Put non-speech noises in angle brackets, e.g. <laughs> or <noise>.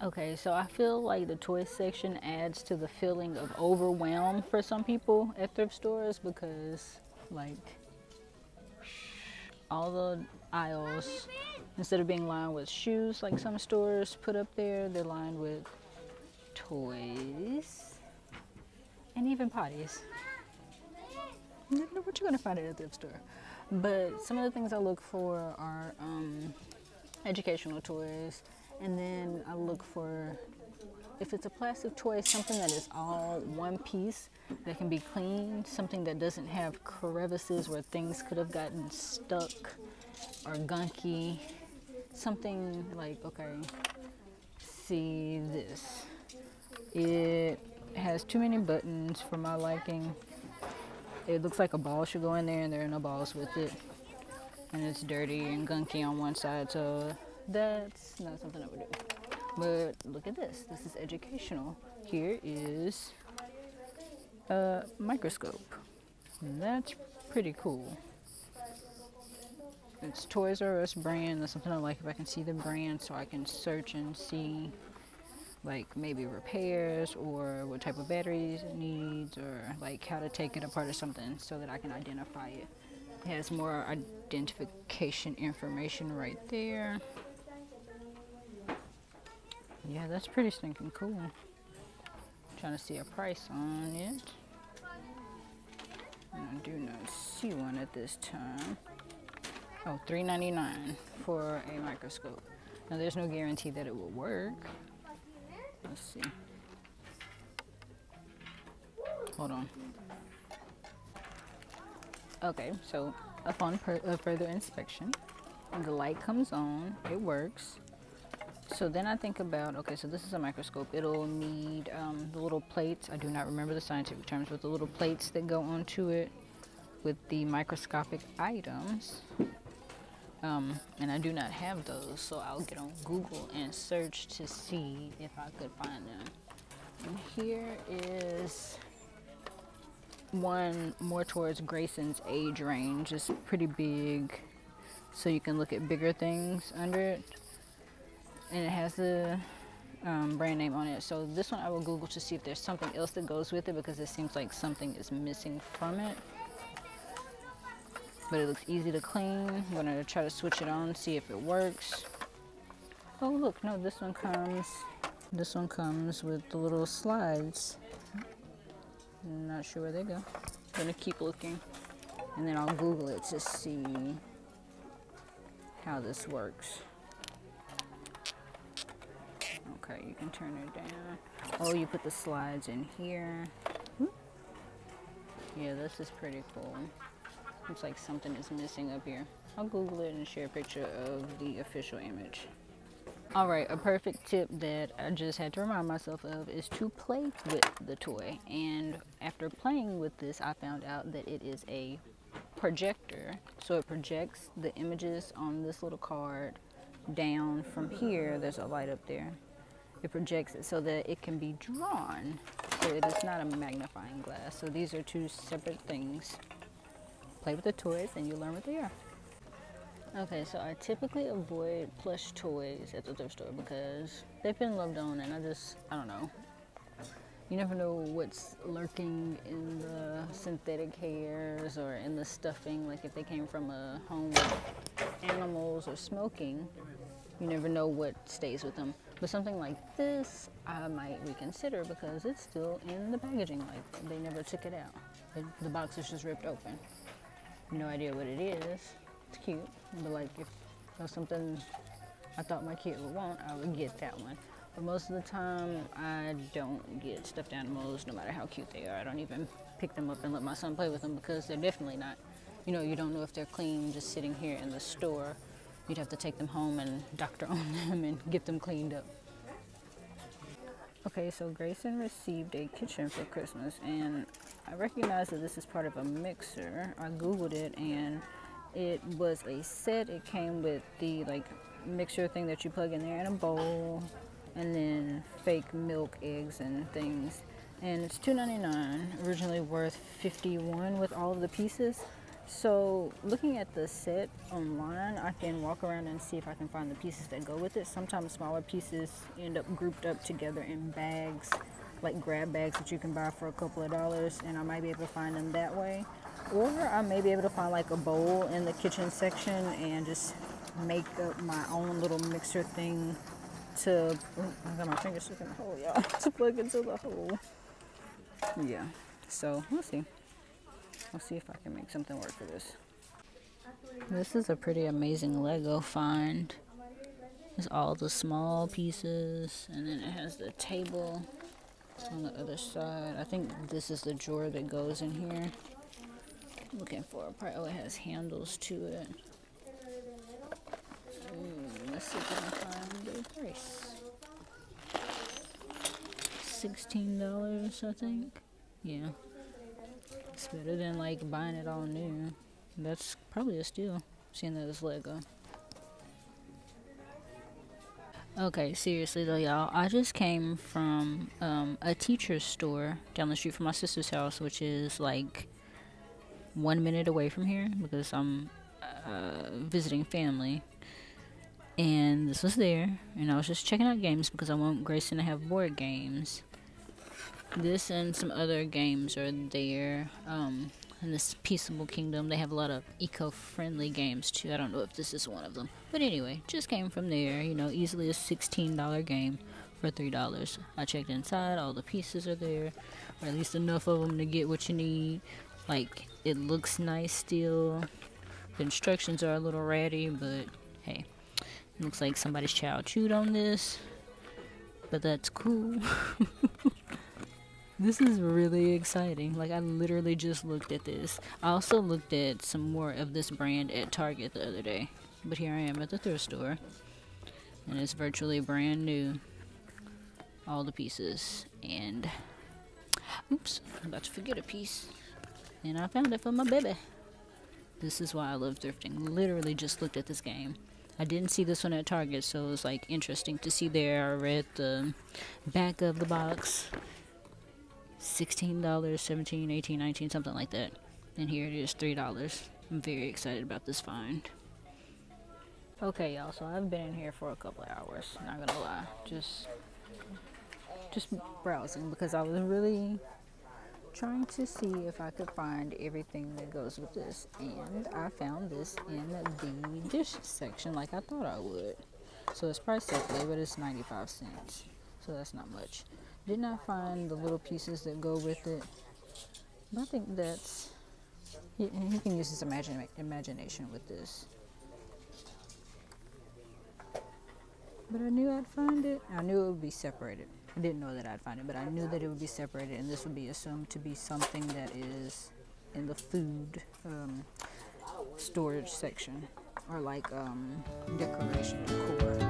Okay, so I feel like the toy section adds to the feeling of overwhelm for some people at thrift stores because, like, all the aisles, instead of being lined with shoes like some stores put up there, they're lined with toys and even potties. You never know what you're gonna find at a thrift store. But some of the things I look for are um, educational toys, and then I look for if it's a plastic toy, something that is all one piece that can be cleaned, something that doesn't have crevices where things could have gotten stuck or gunky. Something like, okay, see this. It has too many buttons for my liking. It looks like a ball should go in there and there are no balls with it. And it's dirty and gunky on one side, so that's not something I would do. But look at this. This is educational. Here is a microscope. And that's pretty cool. It's Toys R Us brand. That's something I like if I can see the brand so I can search and see like maybe repairs or what type of batteries it needs or like how to take it apart or something so that I can identify it. It has more identification information right there. Yeah, that's pretty stinking cool. trying to see a price on it. I do not see one at this time. Oh, $3.99 for a microscope. Now there's no guarantee that it will work. Let's see. Hold on. Okay, so upon a uh, further inspection, the light comes on, it works. So then I think about, okay, so this is a microscope. It'll need um, the little plates. I do not remember the scientific terms, but the little plates that go onto it with the microscopic items. Um, and I do not have those, so I'll get on Google and search to see if I could find them. And here is one more towards Grayson's age range. It's pretty big, so you can look at bigger things under it. And it has the um, brand name on it. So this one I will Google to see if there's something else that goes with it because it seems like something is missing from it but it looks easy to clean. I'm gonna try to switch it on, see if it works. Oh look, no, this one comes, this one comes with the little slides. I'm not sure where they go. I'm gonna keep looking and then I'll Google it to see how this works. Okay, you can turn it down. Oh, you put the slides in here. Yeah, this is pretty cool. Looks like something is missing up here. I'll Google it and share a picture of the official image. All right, a perfect tip that I just had to remind myself of is to play with the toy. And after playing with this, I found out that it is a projector. So it projects the images on this little card down from here. There's a light up there. It projects it so that it can be drawn. So it is not a magnifying glass. So these are two separate things play with the toys and you learn what they are. Okay, so I typically avoid plush toys at the thrift store because they've been loved on and I just, I don't know. You never know what's lurking in the synthetic hairs or in the stuffing, like if they came from a home with animals or smoking, you never know what stays with them. But something like this, I might reconsider because it's still in the packaging, like they never took it out. the box is just ripped open no idea what it is. It's cute, but like if there's something I thought my kid would want, I would get that one. But most of the time, I don't get stuffed animals, no matter how cute they are. I don't even pick them up and let my son play with them because they're definitely not, you know, you don't know if they're clean just sitting here in the store. You'd have to take them home and doctor on <laughs> them and get them cleaned up. Okay, so Grayson received a kitchen for Christmas, and I recognize that this is part of a mixer. I googled it, and it was a set. It came with the like mixer thing that you plug in there and a bowl, and then fake milk, eggs, and things. And it's $2.99, originally worth 51 with all of the pieces. So looking at the set online, I can walk around and see if I can find the pieces that go with it. Sometimes smaller pieces end up grouped up together in bags, like grab bags that you can buy for a couple of dollars, and I might be able to find them that way. Or I may be able to find like a bowl in the kitchen section and just make up my own little mixer thing to, oh, I got my finger stuck in the hole, y'all, <laughs> to plug into the hole. Yeah, so we'll see. I'll see if I can make something work for this. This is a pretty amazing Lego find. It's all the small pieces, and then it has the table on the other side. I think this is the drawer that goes in here. looking for a part. Oh, it has handles to it. Ooh, let's see if I can find the price. $16, I think. Yeah. It's better than like buying it all new. That's probably a steal, seeing that it's Lego. Okay, seriously though, y'all, I just came from um, a teacher's store down the street from my sister's house, which is like one minute away from here because I'm uh, visiting family. And this was there, and I was just checking out games because I want Grayson to have board games. This and some other games are there. Um, in this Peaceable Kingdom, they have a lot of eco-friendly games too. I don't know if this is one of them, but anyway, just came from there. You know, easily a $16 game for three dollars. I checked inside; all the pieces are there, or at least enough of them to get what you need. Like it looks nice still. The instructions are a little ratty, but hey, looks like somebody's child chewed on this, but that's cool. <laughs> This is really exciting. Like, I literally just looked at this. I also looked at some more of this brand at Target the other day. But here I am at the thrift store. And it's virtually brand new. All the pieces. And, oops, I'm about to forget a piece. And I found it for my baby. This is why I love thrifting. Literally just looked at this game. I didn't see this one at Target, so it was like interesting to see there. I read the back of the box $16, $17, 18 19 something like that. And here it is $3. I'm very excited about this find. Okay, y'all, so I've been in here for a couple of hours, not gonna lie. Just just browsing because I was really trying to see if I could find everything that goes with this. And I found this in the dish section like I thought I would. So it's priced separately, but it's 95 cents. So that's not much. Did not find the little pieces that go with it. But I think that's he, he can use his imagine, imagination with this. But I knew I'd find it. I knew it would be separated. I didn't know that I'd find it, but I knew that it would be separated, and this would be assumed to be something that is in the food um, storage section or like um, decoration decor.